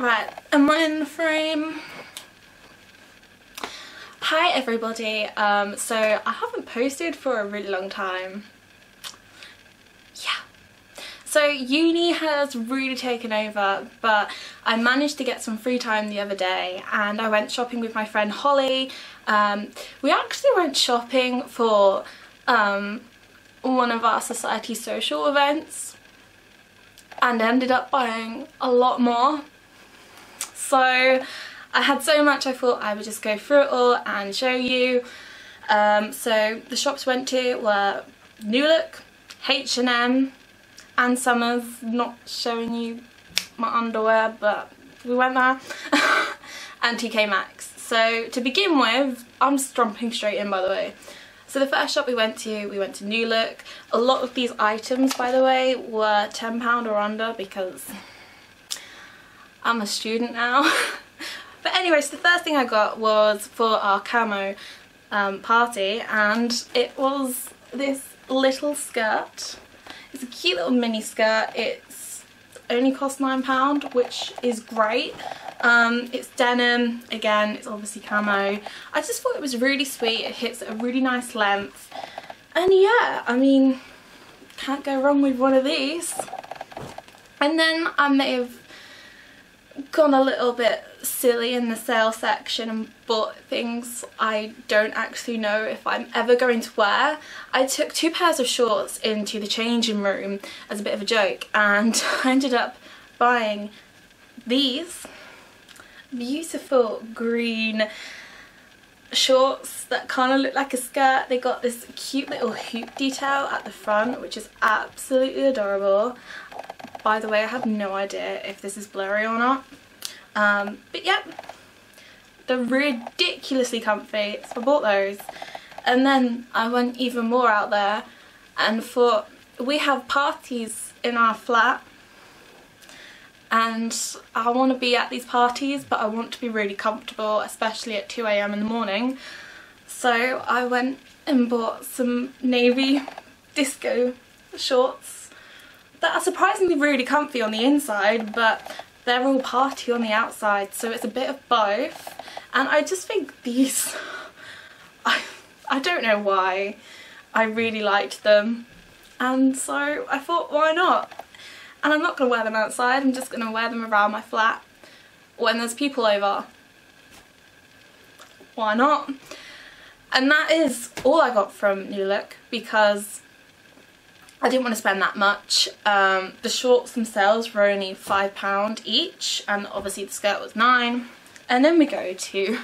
Right, am I in the frame? Hi everybody, um, so I haven't posted for a really long time. Yeah. So uni has really taken over but I managed to get some free time the other day and I went shopping with my friend Holly. Um, we actually went shopping for um, one of our society social events and ended up buying a lot more. So I had so much I thought I would just go through it all and show you. Um, so the shops went to were New Look, H&M Ann Summers, not showing you my underwear but we went there, and TK Maxx. So to begin with, I'm just jumping straight in by the way. So the first shop we went to, we went to New Look. A lot of these items, by the way, were £10 or under because I'm a student now. but anyways, the first thing I got was for our camo um, party and it was this little skirt. It's a cute little mini skirt. It's only cost £9 which is great um, it's denim, again, it's obviously camo. I just thought it was really sweet, it hits a really nice length. And yeah, I mean, can't go wrong with one of these. And then I may have gone a little bit silly in the sale section and bought things I don't actually know if I'm ever going to wear. I took two pairs of shorts into the changing room as a bit of a joke and I ended up buying these beautiful green shorts that kind of look like a skirt. They got this cute little hoop detail at the front which is absolutely adorable. By the way, I have no idea if this is blurry or not. Um, but yep, they're ridiculously comfy, so I bought those. And then I went even more out there and thought, we have parties in our flat and I want to be at these parties but I want to be really comfortable especially at 2am in the morning so I went and bought some navy disco shorts that are surprisingly really comfy on the inside but they're all party on the outside so it's a bit of both and I just think these I, I don't know why I really liked them and so I thought why not and I'm not going to wear them outside, I'm just going to wear them around my flat when there's people over. Why not? And that is all I got from New Look because I didn't want to spend that much. Um, the shorts themselves were only £5 each and obviously the skirt was 9 And then we go to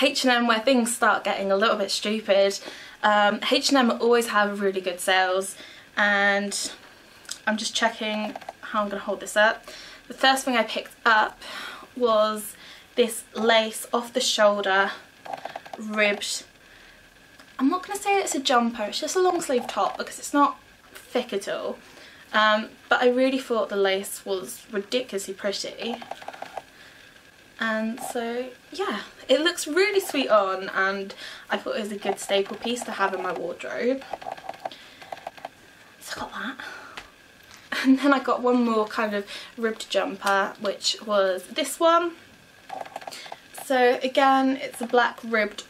H&M where things start getting a little bit stupid. Um, H&M always have really good sales and I'm just checking how I'm going to hold this up. The first thing I picked up was this lace off the shoulder ribbed I'm not going to say it's a jumper, it's just a long sleeve top because it's not thick at all. Um, but I really thought the lace was ridiculously pretty. And so, yeah, it looks really sweet on and I thought it was a good staple piece to have in my wardrobe. So I got that and then I got one more kind of ribbed jumper which was this one so again it's a black ribbed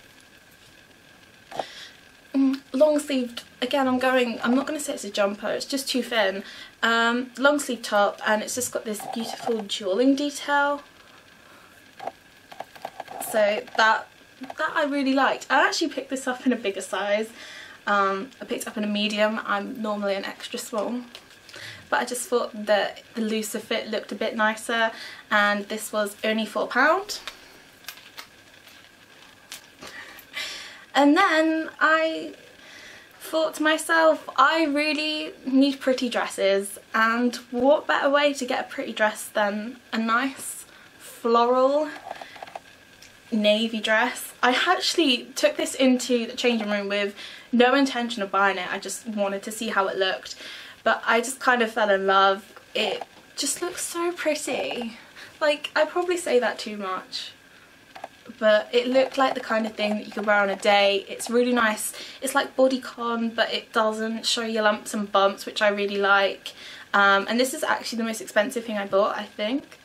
mm, long sleeved again I'm going I'm not going to say it's a jumper it's just too thin. Um, long sleeve top and it's just got this beautiful jeweling detail. So that that I really liked. I actually picked this up in a bigger size. Um, I picked up in a medium. I'm normally an extra small. But I just thought that the looser fit looked a bit nicer and this was only £4. And then I thought to myself, I really need pretty dresses and what better way to get a pretty dress than a nice floral navy dress. I actually took this into the changing room with no intention of buying it, I just wanted to see how it looked but I just kind of fell in love. It just looks so pretty. Like, I probably say that too much. But it looked like the kind of thing that you could wear on a day. It's really nice. It's like bodycon, but it doesn't show your lumps and bumps, which I really like. Um, and this is actually the most expensive thing I bought, I think.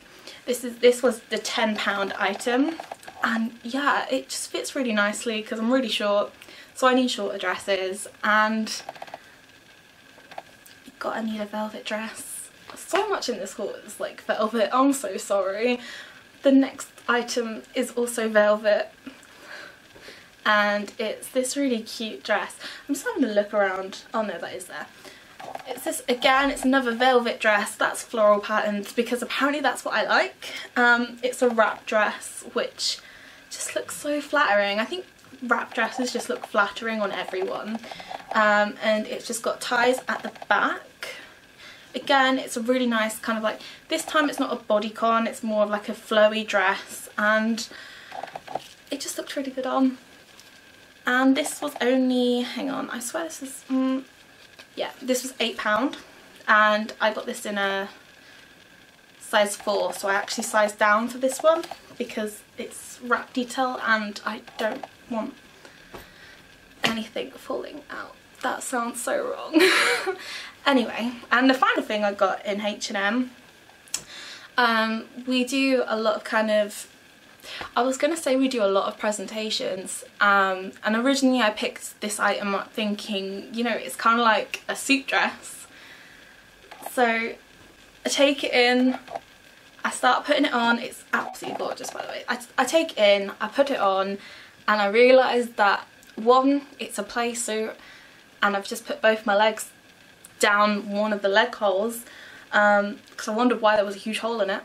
This is this was the £10 item and yeah it just fits really nicely because I'm really short so I need shorter dresses and got I need a velvet dress. So much in this haul is like velvet, I'm so sorry. The next item is also velvet and it's this really cute dress. I'm just having a look around. Oh no, that is there. It's this, again, it's another velvet dress that's floral patterns because apparently that's what I like. Um, it's a wrap dress which just looks so flattering. I think wrap dresses just look flattering on everyone. Um, and it's just got ties at the back. Again, it's a really nice kind of like, this time it's not a bodycon, it's more of like a flowy dress and it just looked really good on. And this was only, hang on, I swear this is, mm, yeah, this was £8 and I got this in a size 4 so I actually sized down for this one because it's wrap detail and I don't want anything falling out. That sounds so wrong. anyway, and the final thing I got in H&M, um, we do a lot of kind of I was going to say we do a lot of presentations um, and originally I picked this item up thinking, you know, it's kind of like a suit dress. So I take it in, I start putting it on, it's absolutely gorgeous by the way. I, I take it in, I put it on and I realised that one, it's a play suit and I've just put both my legs down one of the leg holes because um, I wondered why there was a huge hole in it.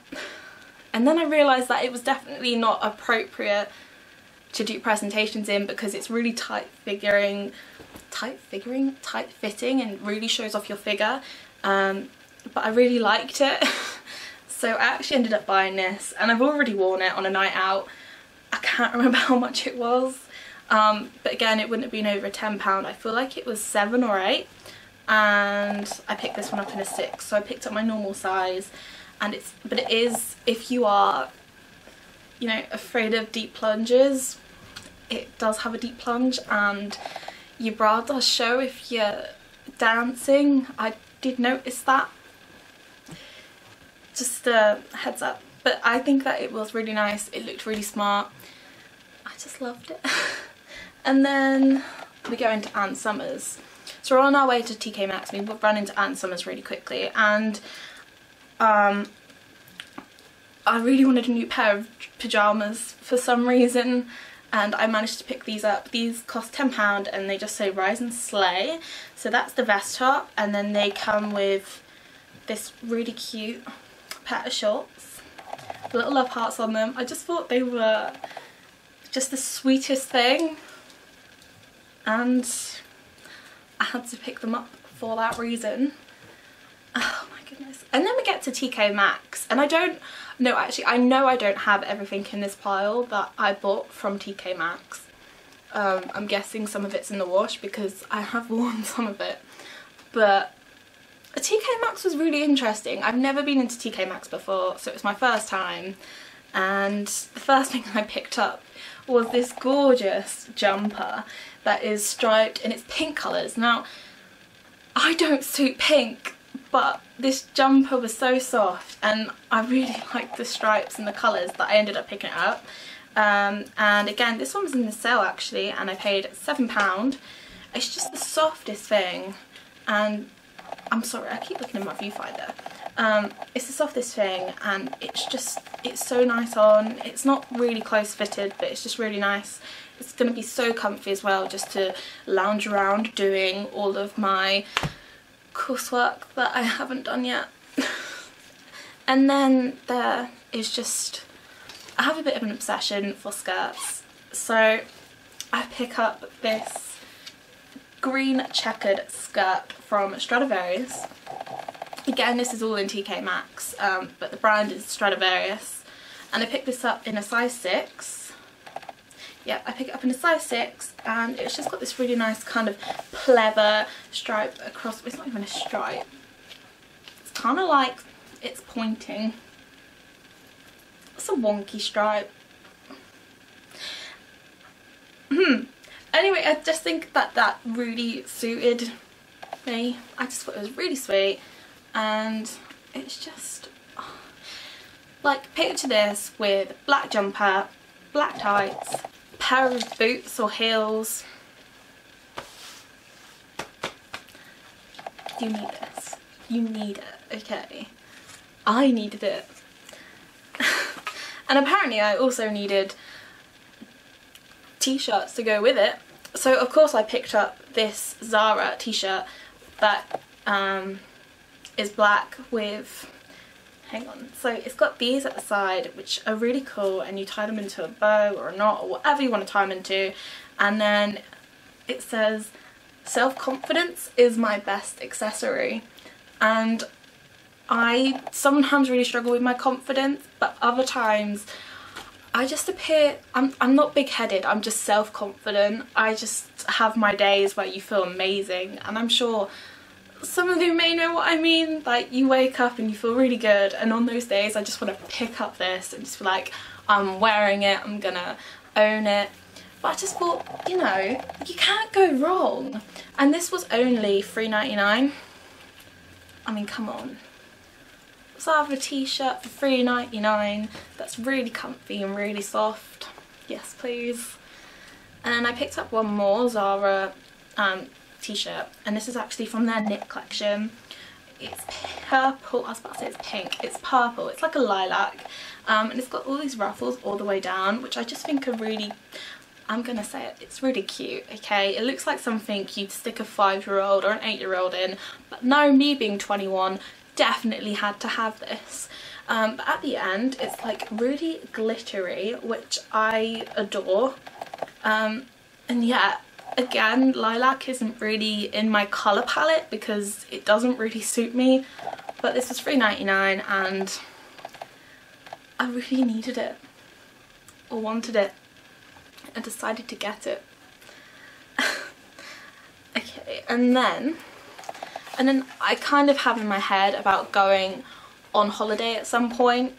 And then I realised that it was definitely not appropriate to do presentations in because it's really tight figuring, tight figuring, tight fitting and really shows off your figure. Um, but I really liked it. so I actually ended up buying this and I've already worn it on a night out. I can't remember how much it was. Um, but again, it wouldn't have been over £10. I feel like it was 7 or 8 and I picked this one up in a 6. So I picked up my normal size and it's but it is if you are you know afraid of deep plunges it does have a deep plunge and your bra does show if you're dancing. I did notice that. Just a heads up. But I think that it was really nice. It looked really smart. I just loved it. And then we go into Ann Summers so we're on our way to TK Maxx we run into Ann Summers really quickly and um, I really wanted a new pair of pyjamas for some reason and I managed to pick these up. These cost £10 and they just say Rise and Slay. So that's the vest top and then they come with this really cute pair of shorts. Little love hearts on them. I just thought they were just the sweetest thing and I had to pick them up for that reason. Oh my goodness. And then we get to TK Maxx and I don't, no actually I know I don't have everything in this pile that I bought from TK Maxx. Um, I'm guessing some of it's in the wash because I have worn some of it. But TK Maxx was really interesting. I've never been into TK Maxx before so it was my first time and the first thing I picked up was this gorgeous jumper that is striped and it's pink colours. Now I don't suit pink but this jumper was so soft and I really liked the stripes and the colours that I ended up picking it up. Um, and again, this one was in the sale actually and I paid £7. It's just the softest thing and I'm sorry, I keep looking at my viewfinder. Um, it's the softest thing and it's just, it's so nice on. It's not really close fitted but it's just really nice. It's going to be so comfy as well just to lounge around doing all of my coursework that I haven't done yet. and then there is just, I have a bit of an obsession for skirts. So I pick up this green checkered skirt from Stradivarius. Again, this is all in TK Maxx, um, but the brand is Stradivarius. And I picked this up in a size 6 yeah, I pick it up in a size 6 and it's just got this really nice kind of pleather stripe across, it's not even a stripe. It's kind of like it's pointing. It's a wonky stripe. Hmm. Anyway, I just think that that really suited me. I just thought it was really sweet and it's just Like picture this with black jumper, black tights, pair of boots or heels. You need this. You need it, okay? I needed it. and apparently I also needed t-shirts to go with it. So of course I picked up this Zara t-shirt that um, is black with hang on so it's got these at the side which are really cool and you tie them into a bow or a knot or whatever you want to tie them into and then it says self-confidence is my best accessory and I sometimes really struggle with my confidence but other times I just appear, I'm, I'm not big-headed, I'm just self-confident. I just have my days where you feel amazing and I'm sure some of you may know what I mean. Like you wake up and you feel really good and on those days I just want to pick up this and just be like, I'm wearing it, I'm gonna own it. But I just thought, you know, you can't go wrong. And this was only $3.99. I mean, come on. Zara t-shirt for $3.99 that's really comfy and really soft. Yes please. And I picked up one more Zara um, t-shirt and this is actually from their knit collection. It's purple, I was about to say it's pink, it's purple, it's like a lilac um, and it's got all these ruffles all the way down which I just think are really I'm gonna say it, it's really cute, okay? It looks like something you'd stick a five-year-old or an eight-year-old in, but no, me being 21, definitely had to have this. Um, but at the end, it's like really glittery, which I adore. Um, and yeah, again, lilac isn't really in my colour palette because it doesn't really suit me. But this was $3.99 and I really needed it or wanted it. I decided to get it. okay, and then and then I kind of have in my head about going on holiday at some point.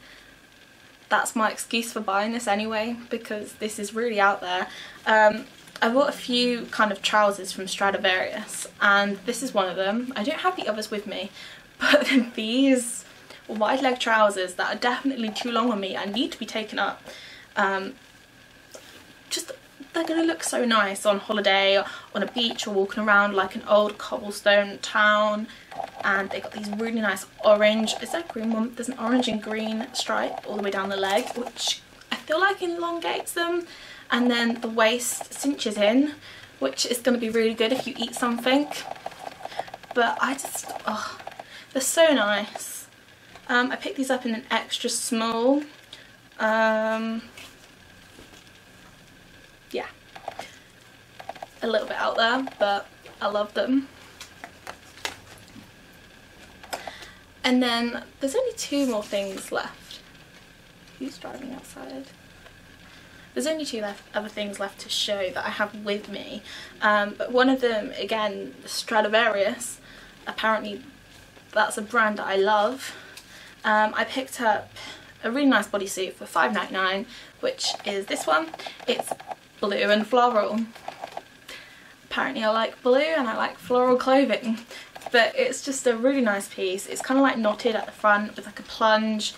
That's my excuse for buying this anyway because this is really out there. Um, I bought a few kind of trousers from Stradivarius and this is one of them. I don't have the others with me but these wide leg trousers that are definitely too long on me and need to be taken up. Um, just they're going to look so nice on holiday on a beach or walking around like an old cobblestone town and they got these really nice orange is that green one there's an orange and green stripe all the way down the leg which I feel like elongates them and then the waist cinches in which is going to be really good if you eat something but I just oh they're so nice um, I picked these up in an extra small um, yeah, a little bit out there, but I love them. And then there's only two more things left. Who's driving outside? There's only two left, other things left to show that I have with me. Um, but one of them, again, Stradivarius. Apparently that's a brand that I love. Um, I picked up a really nice bodysuit for $5.99 which is this one. It's blue and floral. Apparently I like blue and I like floral clothing but it's just a really nice piece. It's kind of like knotted at the front with like a plunge.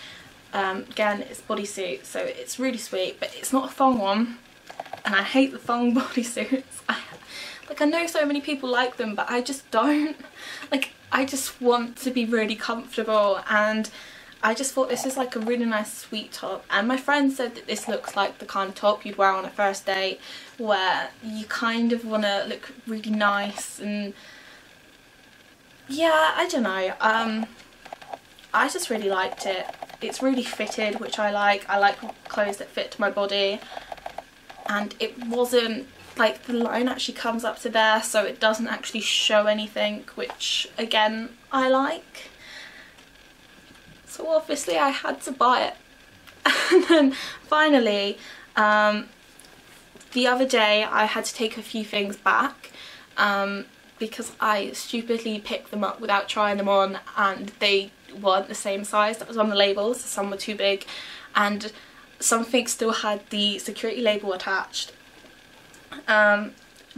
Um, again it's bodysuit so it's really sweet but it's not a thong one and I hate the thong bodysuits. I, like I know so many people like them but I just don't. Like I just want to be really comfortable and I just thought this is like a really nice sweet top and my friend said that this looks like the kind of top you'd wear on a first date where you kind of want to look really nice and yeah I don't know um I just really liked it it's really fitted which I like. I like clothes that fit to my body. And it wasn't like the line actually comes up to there so it doesn't actually show anything which again I like. So obviously I had to buy it. and then finally, um, the other day I had to take a few things back um, because I stupidly picked them up without trying them on and they weren't the same size that was on the labels. Some were too big and some something still had the security label attached. Um,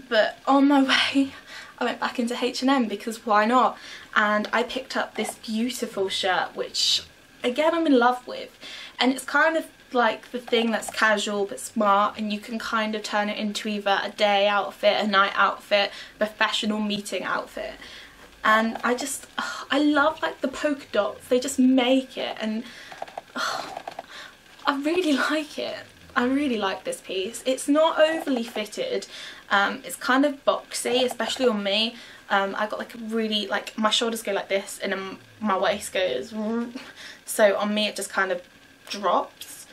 but on my way I went back into H&M because why not? And I picked up this beautiful shirt which again I'm in love with and it's kind of like the thing that's casual but smart and you can kind of turn it into either a day outfit, a night outfit, professional meeting outfit and I just oh, I love like the polka dots. They just make it and oh, I really like it. I really like this piece. It's not overly fitted. Um, it's kind of boxy especially on me. Um, I got like a really like my shoulders go like this and my waist goes so on me it just kind of drops.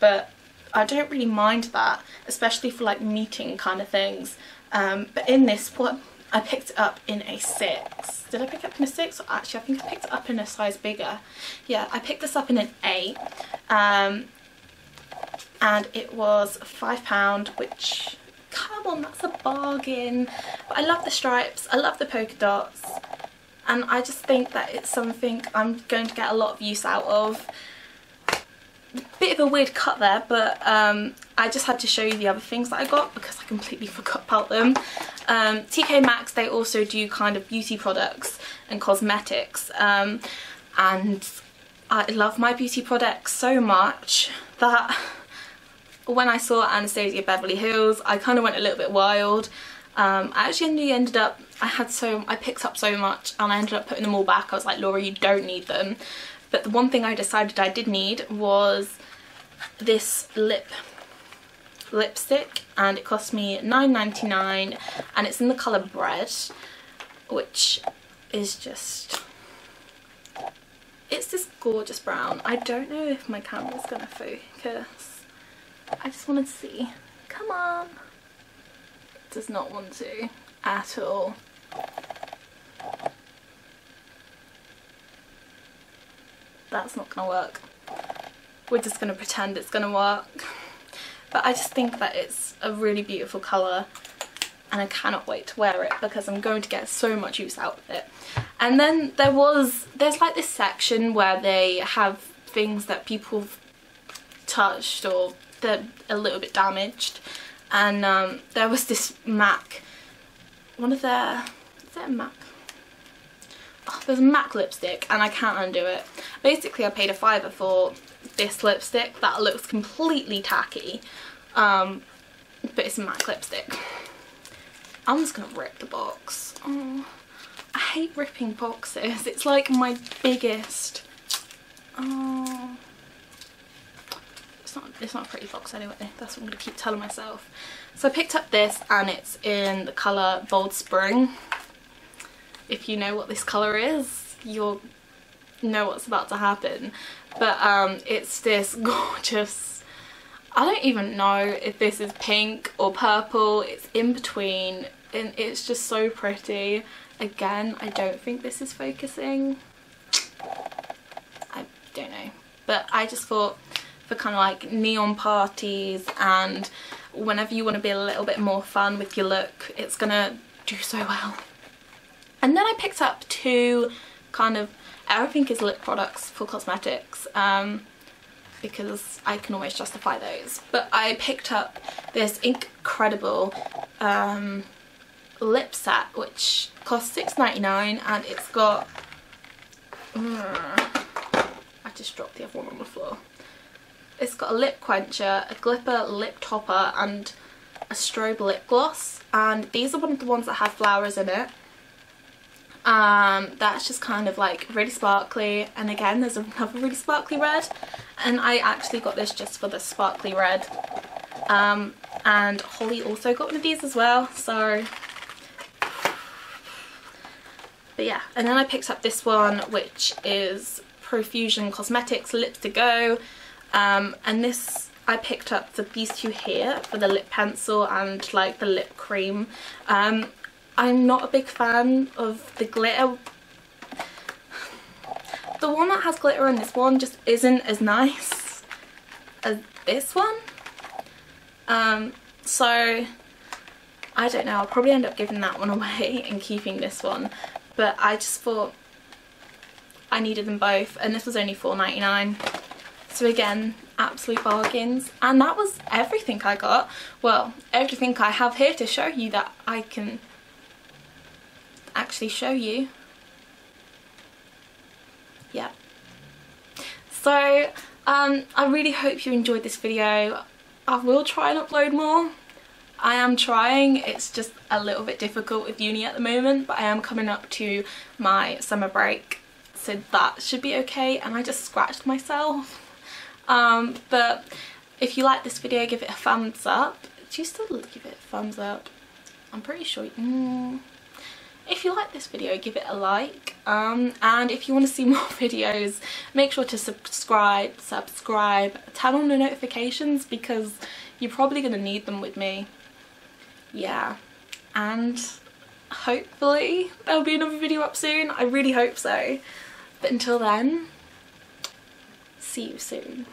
But I don't really mind that especially for like meeting kind of things. Um, but in this what I picked it up in a 6 did I pick up in a 6 actually I think I picked it up in a size bigger. Yeah I picked this up in an 8 um, and it was £5 which come on that's a bargain. But I love the stripes. I love the polka dots. And I just think that it's something I'm going to get a lot of use out of. Bit of a weird cut there but um, I just had to show you the other things that I got because I completely forgot about them. Um, TK Maxx they also do kind of beauty products and cosmetics um, and I love my beauty products so much that when I saw Anastasia Beverly Hills I kind of went a little bit wild. Um, I actually ended up, I had so, I picked up so much and I ended up putting them all back. I was like, Laura, you don't need them. But the one thing I decided I did need was this lip lipstick and it cost me $9.99 and it's in the colour bread which is just it's this gorgeous brown. I don't know if my camera's gonna focus. I just wanted to see. Come on. It does not want to at all. That's not gonna work. We're just gonna pretend it's gonna work but I just think that it's a really beautiful colour and I cannot wait to wear it because I'm going to get so much use out of it. And then there was there's like this section where they have things that people touched or they're a little bit damaged. And um, there was this MAC one of their is that a MAC? Oh, there's a MAC lipstick and I can't undo it. Basically I paid a fiver for this lipstick that looks completely tacky um, but it's MAC lipstick. I'm just gonna rip the box. Oh, I hate ripping boxes. It's like my biggest. Oh, it's not. It's not a pretty box anyway. That's what I'm gonna keep telling myself. So I picked up this, and it's in the color Bold Spring if you know what this colour is, you'll know what's about to happen. But um, it's this gorgeous, I don't even know if this is pink or purple, it's in between and it's just so pretty. Again, I don't think this is focusing. I don't know. But I just thought for kind of like neon parties and whenever you want to be a little bit more fun with your look, it's gonna do so well. And then I picked up two kind of, everything is lip products for cosmetics um, because I can always justify those. But I picked up this Incredible um, lip set which costs $6.99 and it's got, uh, I just dropped the other one on the floor. It's got a lip quencher, a glipper lip topper and a strobe lip gloss and these are one of the ones that have flowers in it um, that's just kind of like really sparkly. And again there's another really sparkly red. And I actually got this just for the sparkly red. Um, and Holly also got one of these as well so. But yeah and then I picked up this one which is Profusion Cosmetics Lips to Go. Um, and this I picked up the these two here for the lip pencil and like the lip cream. Um, I'm not a big fan of the glitter. The one that has glitter on this one just isn't as nice as this one. Um, so I don't know, I'll probably end up giving that one away and keeping this one. But I just thought I needed them both and this was only $4.99. So again, absolute bargains. And that was everything I got. Well, everything I have here to show you that I can actually show you. Yeah. So um, I really hope you enjoyed this video. I will try and upload more. I am trying, it's just a little bit difficult with uni at the moment, but I am coming up to my summer break, so that should be okay, and I just scratched myself. Um, but if you like this video, give it a thumbs up. Do you still give it a thumbs up? I'm pretty sure. Mm, if you like this video, give it a like. Um, and if you want to see more videos, make sure to subscribe, subscribe, turn on the notifications because you're probably going to need them with me. Yeah. And hopefully there'll be another video up soon. I really hope so. But until then, see you soon.